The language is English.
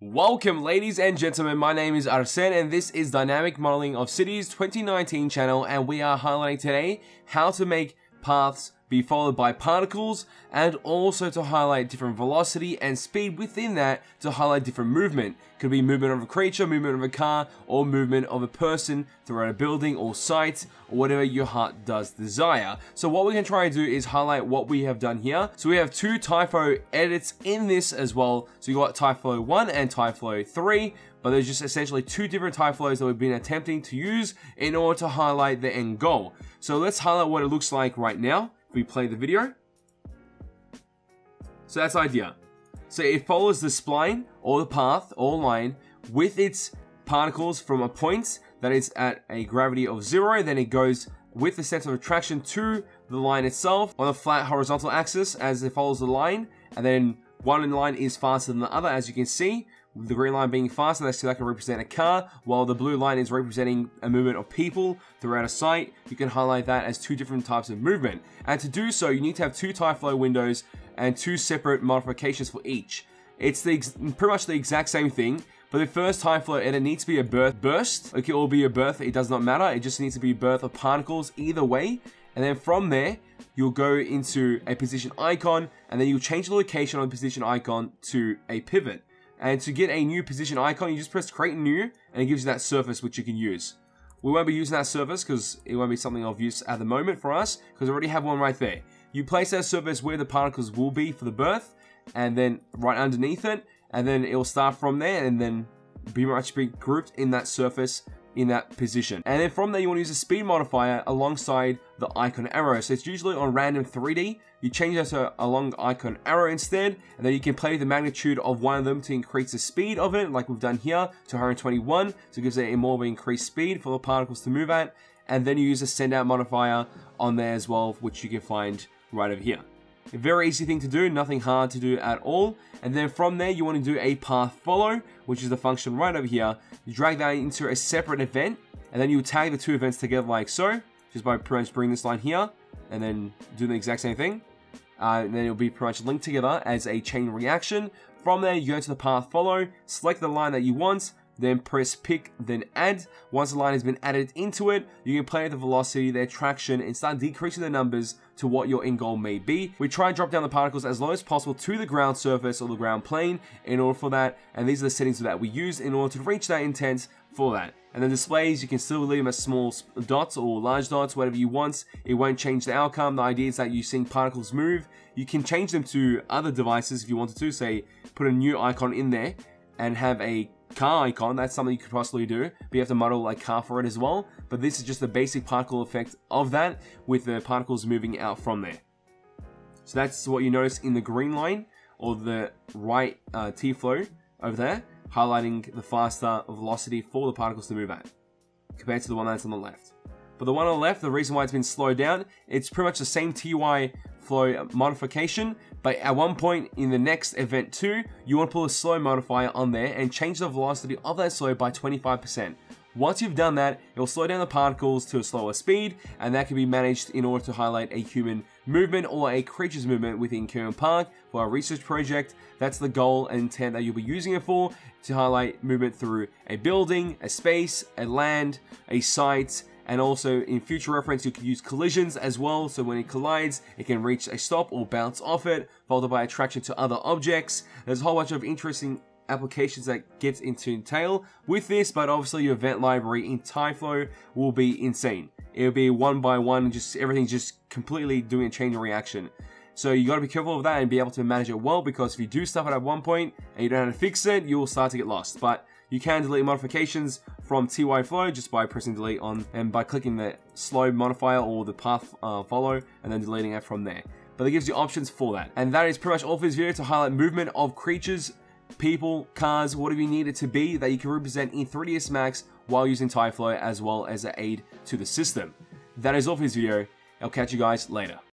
Welcome ladies and gentlemen, my name is Arsen and this is Dynamic Modeling of Cities 2019 channel and we are highlighting today how to make paths be followed by particles and also to highlight different velocity and speed within that to highlight different movement. Could be movement of a creature, movement of a car, or movement of a person throughout a building or site or whatever your heart does desire. So what we can try and do is highlight what we have done here. So we have two Tyflow edits in this as well. So you got Tyflow 1 and Tyflow 3 but there's just essentially two different Tyflows that we've been attempting to use in order to highlight the end goal. So let's highlight what it looks like right now we play the video. So that's the idea. So it follows the spline or the path or line with its particles from a point that is at a gravity of zero, then it goes with the center of attraction to the line itself on a flat horizontal axis as it follows the line, and then one line is faster than the other as you can see, the green line being faster, that's that can represent a car, while the blue line is representing a movement of people throughout a site. You can highlight that as two different types of movement. And to do so, you need to have two Tyflow windows and two separate modifications for each. It's the pretty much the exact same thing, but the first Tyflow edit needs to be a birth burst. Okay, it will be a birth, it does not matter. It just needs to be birth of particles either way. And then from there, you'll go into a position icon, and then you'll change the location on the position icon to a pivot. And to get a new position icon, you just press create new, and it gives you that surface which you can use. We won't be using that surface because it won't be something of use at the moment for us, because we already have one right there. You place that surface where the particles will be for the birth, and then right underneath it, and then it will start from there, and then be much be grouped in that surface in that position. And then from there, you want to use a speed modifier alongside the icon arrow. So it's usually on random 3D. You change that to a long icon arrow instead, and then you can play the magnitude of one of them to increase the speed of it, like we've done here, to 121. So it gives it a more increased speed for the particles to move at. And then you use a send out modifier on there as well, which you can find right over here. A very easy thing to do, nothing hard to do at all. And then from there, you want to do a path follow, which is the function right over here. You drag that into a separate event, and then you tag the two events together like so, just by pretty much bringing this line here, and then do the exact same thing. Uh, and then it'll be pretty much linked together as a chain reaction. From there, you go to the path follow, select the line that you want, then press pick, then add. Once the line has been added into it, you can play with the velocity, the attraction, and start decreasing the numbers to what your end goal may be. We try and drop down the particles as low as possible to the ground surface or the ground plane in order for that, and these are the settings that we use in order to reach that intent for that. And the displays, you can still leave them as small dots or large dots, whatever you want. It won't change the outcome. The idea is that you're seeing particles move. You can change them to other devices if you wanted to, say, put a new icon in there and have a car icon, that's something you could possibly do, but you have to model like car for it as well. But this is just the basic particle effect of that with the particles moving out from there. So that's what you notice in the green line or the right uh, T-flow over there, highlighting the faster velocity for the particles to move at compared to the one that's on the left. But the one on the left, the reason why it's been slowed down, it's pretty much the same TY flow modification, but at one point in the next event too, you want to pull a slow modifier on there and change the velocity of that slow by 25%. Once you've done that, it will slow down the particles to a slower speed, and that can be managed in order to highlight a human movement or a creature's movement within Kearney Park for our research project. That's the goal and intent that you'll be using it for, to highlight movement through a building, a space, a land, a site, and also in future reference you can use collisions as well. So when it collides it can reach a stop or bounce off it followed by attraction to other objects. There's a whole bunch of interesting applications that gets into entail with this but obviously your event library in Tyflow will be insane. It'll be one by one just everything just completely doing a chain reaction. So you got to be careful of that and be able to manage it well because if you do stuff at one point and you don't know how to fix it, you will start to get lost. But you can delete modifications from Tyflow just by pressing delete on and by clicking the slow modifier or the path uh, follow and then deleting it from there. But it gives you options for that. And that is pretty much all for this video to highlight movement of creatures, people, cars, whatever you need it to be that you can represent in 3ds Max while using Tyflow as well as an aid to the system. That is all for this video. I'll catch you guys later.